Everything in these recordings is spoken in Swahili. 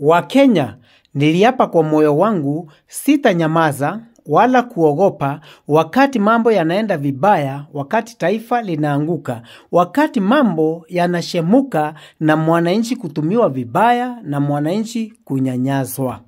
Wakenya, niliapa kwa moyo wangu sitanyamaza wala kuogopa wakati mambo yanaenda vibaya, wakati taifa linaanguka, wakati mambo yanashemuka na mwananchi kutumiwa vibaya na mwananchi kunyanyaswa.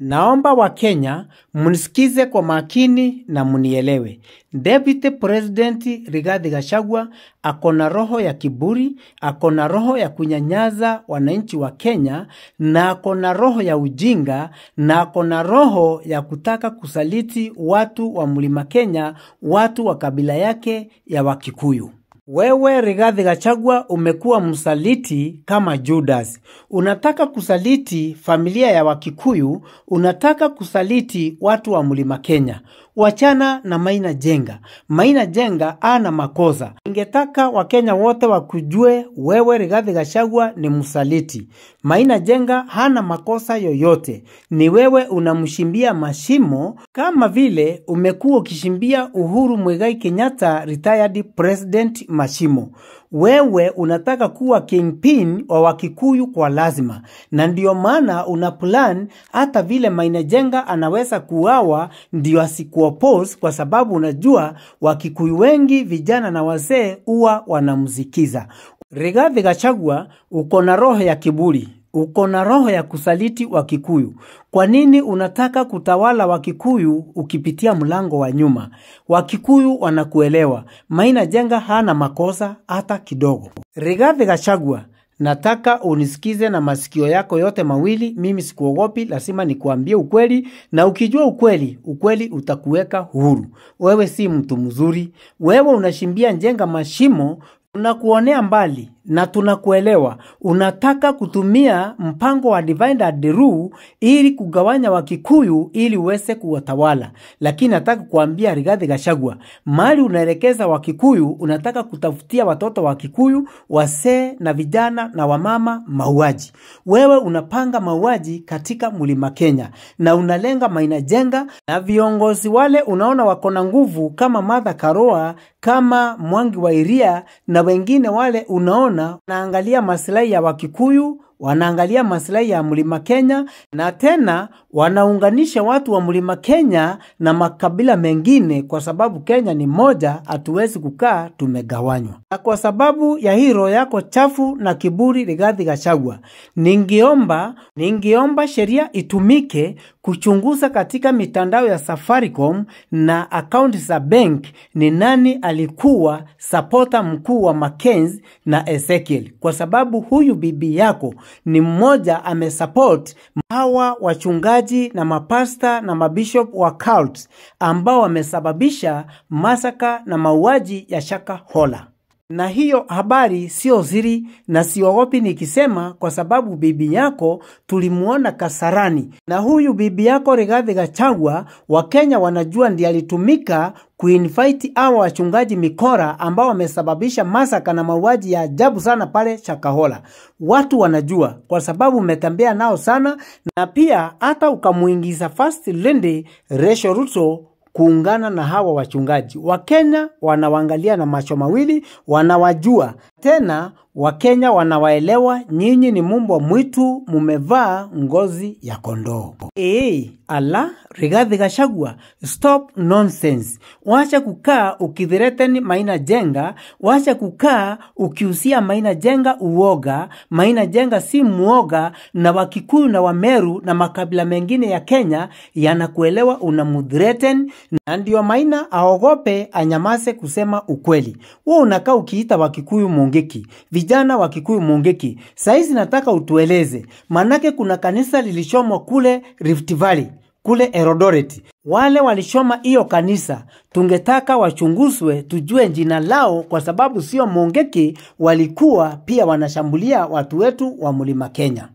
Naomba Wakenya mnisikize kwa makini na munielewe. Deputy President Rigathi Gachagua ako na roho ya kiburi, ako na roho ya kunyanyaza wananchi wa Kenya, na ako na roho ya ujinga, na ako na roho ya kutaka kusaliti watu wa Mlima Kenya, watu wa kabila yake ya Wakikuyu. Wewe Rigathi Gachagua umekuwa msaliti kama Judas. Unataka kusaliti familia ya Wakikuyu, unataka kusaliti watu wa Mlima Kenya. Wachana na Maina Jenga. Maina Jenga ana makosa. ingetaka Wakenya wote wakujue wewe Rigathi Gachagua ni msaliti. Maina Jenga hana makosa yoyote. Ni wewe unamshimbia mashimo kama vile umekuwa ukishimbia Uhuru Muigai Kenyatta retired president mashimo. Wewe unataka kuwa kingpin wa Wakikuyu kwa lazima, na ndio maana una plan hata vile Maina Jenga anaweza kuawa ndio asikuopos kwa sababu unajua Wakikuyu wengi vijana na wazee huwa wanamzikiza. Rigathi Gachagua, uko na roho ya kiburi uko na roho ya kusaliti Wakikuyu. Kwa nini unataka kutawala Wakikuyu ukipitia mlango wa nyuma? Wakikuyu wanakuelewa. Maina Jenga hana makosa hata kidogo. Rigathi Gachagua, nataka unisikize na masikio yako yote mawili. Mimi sikuogopi, lazima nikuambie ukweli, na ukijua ukweli, ukweli utakuweka huru. Wewe si mtu mzuri, wewe unashimbia Njenga mashimo unakuonea mbali na tunakuelewa. Unataka kutumia mpango wa divide the rule ili kugawanya Wakikuyu ili uweze kuwatawala, lakini nataka kuambia Rigathi Gachagua, mali unaelekeza Wakikuyu, unataka kutafutia watoto wa Kikuyu, wasee na vijana na wamama mauaji. Wewe unapanga mauaji katika mlima Kenya na unalenga Maina Jenga na viongozi wale unaona wako na nguvu kama Martha Karua, kama Mwangi wa Iria na wengine wale unaona wanaangalia masilahi ya Wakikuyu, wanaangalia masilahi ya mlima Kenya, na tena wanaunganisha watu wa mlima Kenya na makabila mengine, kwa sababu Kenya ni moja, hatuwezi kukaa tumegawanywa. Na kwa sababu ya roho yako chafu na kiburi, Rigathi Gachagua, ningiomba ningiomba sheria itumike kuchunguza katika mitandao ya Safaricom na akaunti za bank ni nani alikuwa sapota mkuu wa Mackenzie na Ezekiel, kwa sababu huyu bibi yako ni mmoja amesupport hawa wachungaji na mapasta na mabishop wa cults ambao wamesababisha masaka na mauaji ya Shaka Hola na hiyo habari sio ziri na siogopi nikisema, kwa sababu bibi yako tulimuona Kasarani, na huyu bibi yako Rigathi Gachagua, Wakenya wanajua ndiye alitumika kuinvite hawa wachungaji mikora ambao wamesababisha masaka na mauaji ya ajabu sana pale Shakahola. Watu wanajua kwa sababu umetembea nao sana, na pia hata ukamuingiza First Lady Rachel Ruto kuungana na hawa wachungaji. Wakenya wanawaangalia na macho mawili, wanawajua tena. Wakenya wanawaelewa, nyinyi ni mumbwa mwitu, mumevaa ngozi ya kondoo. Ee, ala Rigathi Gachagua, stop nonsense. Wacha kukaa ukithireteni Maina Jenga, wacha kukaa ukiusia Maina Jenga uoga. Maina Jenga si muoga, na Wakikuyu na Wameru na makabila mengine ya Kenya yanakuelewa, unamudhreten na ndio Maina aogope, anyamase kusema ukweli. Wewe unakaa ukiita Wakikuyu mungiki, vijana wa Kikuyu mungiki. Saizi nataka utueleze, manake kuna kanisa lilichomwa kule Rift Valley kule Erodoret. Wale walichoma hiyo kanisa, tungetaka wachunguswe tujue jina lao, kwa sababu sio Mongeki, walikuwa pia wanashambulia watu wetu wa mulima Kenya.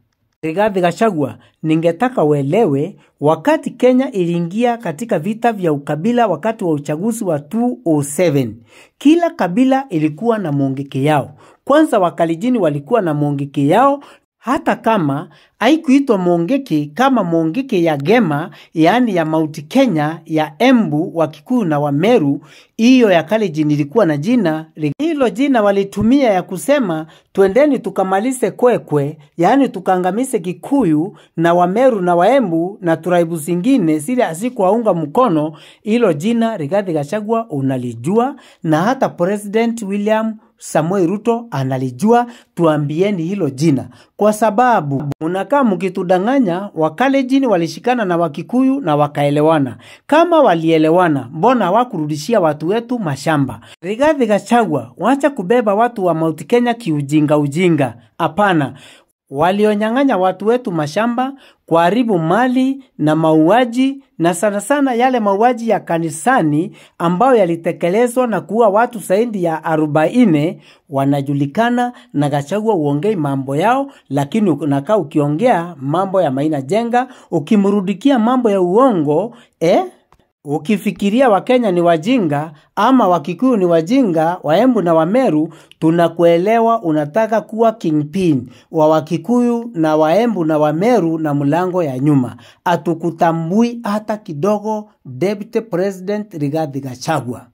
Rigathi Gachagua, ningetaka uelewe, wakati Kenya iliingia katika vita vya ukabila wakati wa uchaguzi wa 2007 kila kabila ilikuwa na mwongeke yao. Kwanza Wakalijini walikuwa na mwongeke yao, hata kama haikuitwa Mongiki kama Mongiki ya Gema, yaani ya Mauti Kenya, ya Embu, wa Kikuyu na Wameru. Hiyo ya Kalenjin ilikuwa na jina hilo. Jina walitumia ya kusema twendeni tukamalise Kwekwe, yaani tukangamise Kikuyu na Wameru na Waembu na turaibu zingine zile asikuwaunga mkono. Hilo jina Rigathi Gachagua unalijua, na hata President William Samuel Ruto analijua. Tuambieni hilo jina, kwa sababu munakaa mkitudanganya. Wakalenjin walishikana na Wakikuyu na wakaelewana. Kama walielewana, mbona hawakurudishia watu wetu mashamba? Rigathi Gachagua, wacha kubeba watu wa Mount Kenya kiujinga ujinga. Hapana, walionyang'anya watu wetu mashamba, kuharibu mali na mauaji, na sana sana yale mauaji ya kanisani ambayo yalitekelezwa na kuua watu zaidi ya arobaini wanajulikana. Na Gachagua uongei mambo yao, lakini unakaa ukiongea mambo ya Maina Jenga, ukimrudikia mambo ya uongo eh? Ukifikiria Wakenya ni wajinga ama Wakikuyu ni wajinga, Waembu na Wameru, tunakuelewa. Unataka kuwa kingpin wa Wakikuyu na Waembu na Wameru na mlango ya nyuma. Atukutambui hata kidogo, Deputy President Rigathi Gachagua.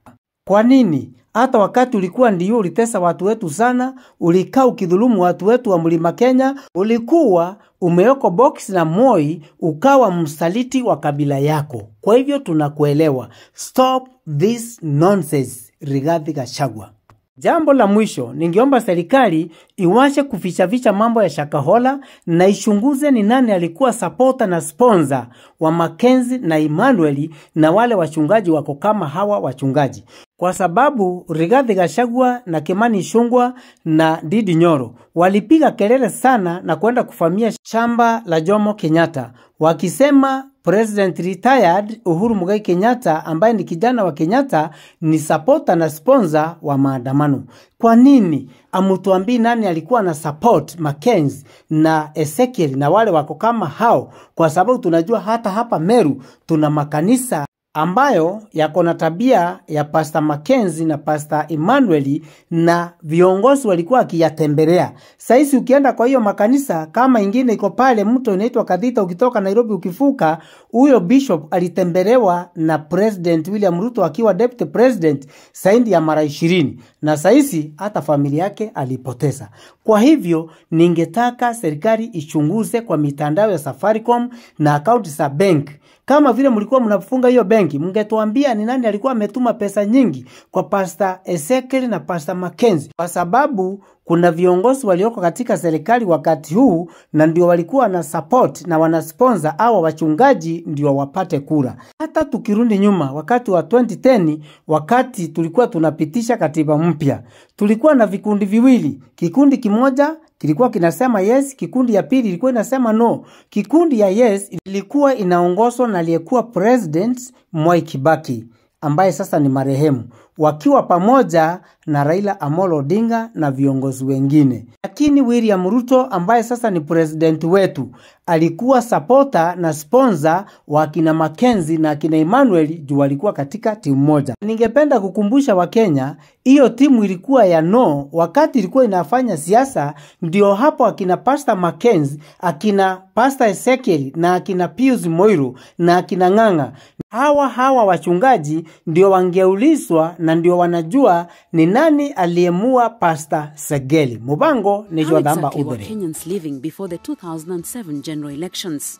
Kwa nini? Hata wakati ulikuwa ndio ulitesa watu wetu sana, ulikaa ukidhulumu watu wetu wa mlima Kenya, ulikuwa umewekwa box na Moi, ukawa msaliti wa kabila yako. Kwa hivyo tunakuelewa. Stop this nonsense, Rigathi Gachagua. Jambo la mwisho, ningeomba serikali iwashe kufichaficha mambo ya Shakahola na ichunguze ni nani alikuwa sapota na sponsa wa Makenzi na Emmanuel na wale wachungaji wako kama hawa wachungaji, kwa sababu Rigathi Gachagua na Kimani Ichung'wah na Ndindi Nyoro walipiga kelele sana na kwenda kufamia shamba la Jomo Kenyatta wakisema President retired Uhuru Muigai Kenyatta ambaye ni kijana wa Kenyatta ni supporter na sponsor wa maandamano. Kwa nini amutuambii nani alikuwa na support Mackenzie na Ezekiel na wale wako kama hao? Kwa sababu tunajua hata hapa Meru tuna makanisa ambayo yako na tabia ya Pastor Mackenzie na Pastor Emmanuel na viongozi walikuwa akiyatembelea. Saisi ukienda kwa hiyo makanisa kama ingine iko pale mto inaitwa Kadhita, ukitoka Nairobi ukifuka, huyo bishop alitembelewa na President William Ruto akiwa deputy president zaidi ya mara ishirini, na saisi hata familia yake alipoteza. Kwa hivyo ningetaka serikali ichunguze kwa mitandao ya Safaricom na akaunti za bank kama vile mlikuwa mnafunga hiyo benki, mngetuambia ni nani alikuwa ametuma pesa nyingi kwa Pastor Ezekiel na Pastor Mackenzie, kwa sababu kuna viongozi walioko katika serikali wakati huu na ndio walikuwa na support na wanasponsor au wachungaji ndio wapate kura. Hata tukirudi nyuma, wakati wa 2010 wakati tulikuwa tunapitisha katiba mpya, tulikuwa na vikundi viwili. Kikundi kimoja kilikuwa kinasema yes, kikundi ya pili ilikuwa inasema no. Kikundi ya yes ilikuwa inaongozwa na aliyekuwa president Mwai Kibaki ambaye sasa ni marehemu, wakiwa pamoja na Raila Amolo Odinga na viongozi wengine. Lakini William Ruto ambaye sasa ni president wetu alikuwa sapota na sponsor wa akina Makenzi na akina Emmanuel juu walikuwa katika timu moja. Ningependa kukumbusha Wakenya, hiyo timu ilikuwa ya no wakati ilikuwa inafanya siasa. Ndio hapo akina Pastor Makenzi, akina Pastor Ezekiel na akina Pius Moiru na akina Ng'ang'a hawa hawa wachungaji ndio wangeulizwa na ndio wanajua ni nani aliyemua Pasta Segeli. Mubango ni How Jwadhamba exactly were Udhuri. Kenyans living before the 2007 general elections?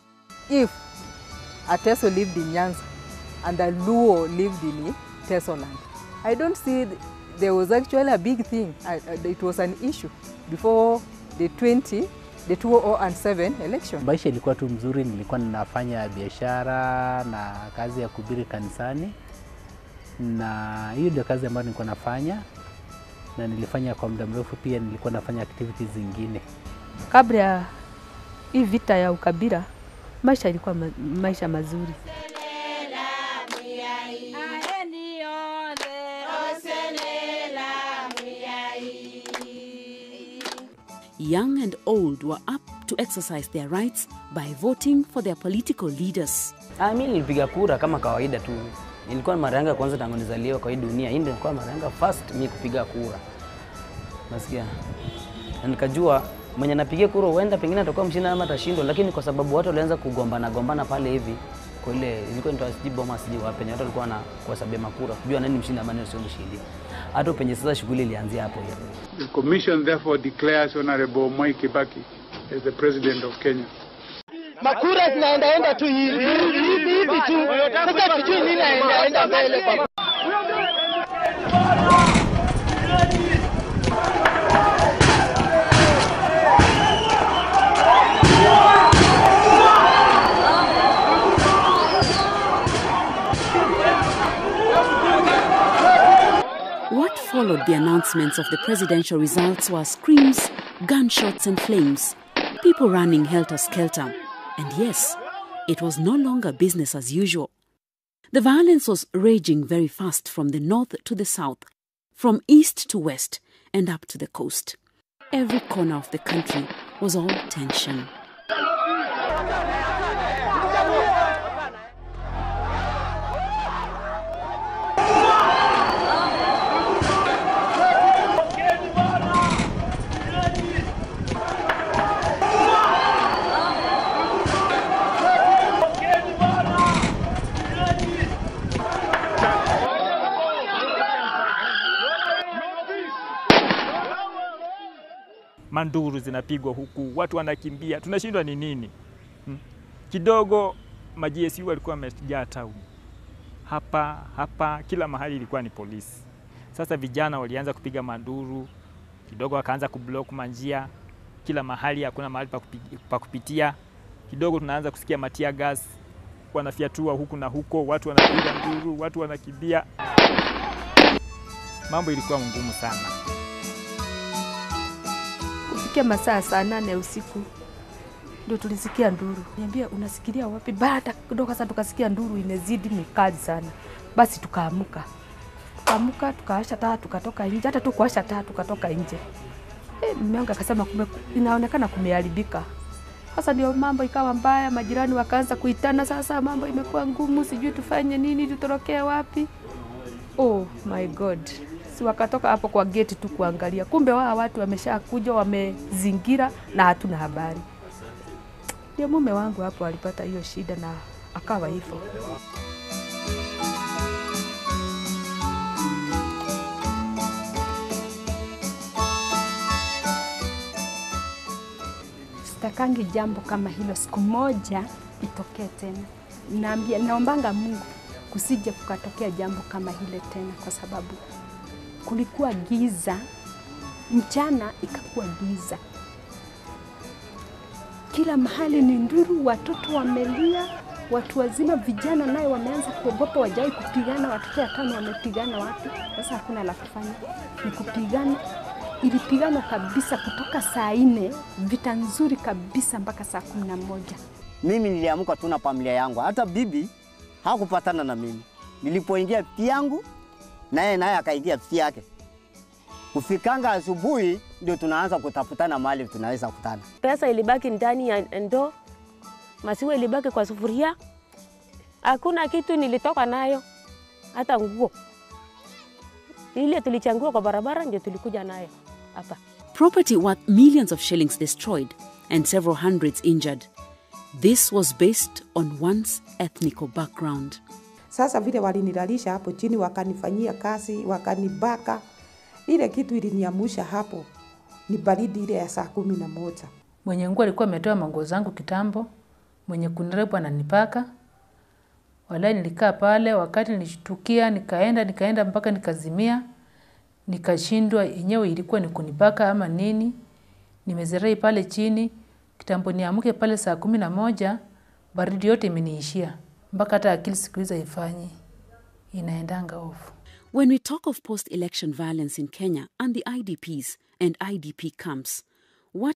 if a lived in Nyanza and a lived in Teso land, I don't see there was actually a big thing. I, I- it was an issue before the 20, the 2007 election. Maisha ilikuwa tu mzuri, nilikuwa ninafanya biashara na kazi ya kubiri kanisani, na hiyo ndio kazi ambayo nilikuwa nafanya na nilifanya kwa muda mrefu. Pia nilikuwa nafanya activities zingine. kabla ya hii vita ya ukabila, maisha ilikuwa ma maisha mazuri. Young and old were up to exercise their rights by voting for their political leaders. Ah, mi nilipiga kura kama kawaida tu. Ilikuwa mara yangu ya kwanza tangu nizaliwa kwa hii dunia. Hii ndio ilikuwa mara yangu first mi kupiga kura. Nasikia. Na nikajua mwenye napigia kura huenda pengine atakuwa mshinda ama atashindwa, lakini kwa sababu watu walianza kugombana gombana pale hivi kwa ile ilikuwa ndio sijui boma sijui wapi, watu walikuwa na kuhesabia makura kujua nani mshindi ama nani sio mshindi. Hata penye sasa shughuli ilianzia hapo hiyo. The commission therefore declares Honorable Mwai Kibaki as the president of Kenya. Makura zinaendaenda tu hivi hivi hivi tu. Sasa sijui nini naendaenda mbele kwa What followed the announcements of the presidential results were screams, gunshots, and flames, people running helter skelter. And yes, it was no longer business as usual. The violence was raging very fast from the north to the south, from east to west, and up to the coast. Every corner of the country was all tension. Manduru zinapigwa huku, watu wanakimbia, tunashindwa ni nini hmm? Kidogo ma-GSU walikuwa wamejaa town hapa hapa, kila mahali ilikuwa ni polisi. Sasa vijana walianza kupiga manduru kidogo, wakaanza kublock manjia kila mahali, hakuna mahali pa kupitia. Kidogo tunaanza kusikia matia gas wanafyatua huku na huko, watu wanapiga nduru, watu wanakimbia. Mambo ilikuwa ngumu sana. Kufikia masaa saa nane usiku ndio tulisikia nduru. Niambia, unasikilia wapi? Baada kidogo sasa tukasikia nduru imezidi, mikali sana. Basi tukaamuka, tukaamuka, tukaasha taa, tukatoka nje. Hata tu kuasha taa, tukatoka nje. Eh, mume wangu akasema kume, inaonekana kumeharibika. Sasa ndio mambo ikawa mbaya, majirani wakaanza kuitana. Sasa mambo imekuwa ngumu, sijui tufanye nini, tutorokee wapi? Oh my God, si wakatoka hapo kwa geti tu kuangalia, kumbe wao watu wameshakuja wamezingira na hatuna habari. Ndio mume wangu hapo alipata hiyo shida na akawa hivyo. sitakangi jambo kama hilo siku moja itokee tena. Naambia, naombanga Mungu kusije kukatokea jambo kama hile tena, kwa sababu kulikuwa giza mchana, ikakuwa giza kila mahali, ni nduru, watoto wamelia, watu wazima, vijana naye wameanza kuogopa, wajai kupigana. Watoto watano wamepigana wapi? Sasa hakuna la kufanya, ni kupigana ilipigana kabisa kutoka saa nne vita nzuri kabisa mpaka saa kumi na moja. Mimi niliamka tu na familia yangu, hata bibi hakupatana na mimi. Nilipoingia vyangu, naye naye akaingia vyake. Kufikanga asubuhi ndio tunaanza kutafutana mali tunaweza kutana. Pesa ilibaki ndani ya ndoo, maziwa ilibaki kwa sufuria, hakuna kitu nilitoka nayo, hata nguo ile tulichangua kwa barabara ndio tulikuja nayo hapa. Property worth millions of shillings destroyed and several hundreds injured. This was based on one's ethnical background. Sasa vile walinilalisha hapo chini, wakanifanyia kazi, wakanibaka, ile kitu iliniamusha hapo ni baridi ile ya saa kumi na moja. Mwenye nguo alikuwa ametoa manguo zangu kitambo, mwenye kunirepu ananipaka. Walai nilikaa pale, wakati nilishtukia, nikaenda nikaenda mpaka nikazimia, nikashindwa yenyewe ilikuwa ni kunipaka ama nini. Nimezerai pale chini, kitambo niamke pale saa kumi na moja, baridi yote imeniishia mpaka hata akili siku hizi haifanyi, inaendanga ofu. When we talk of post election violence in Kenya and the IDPs and IDP camps, what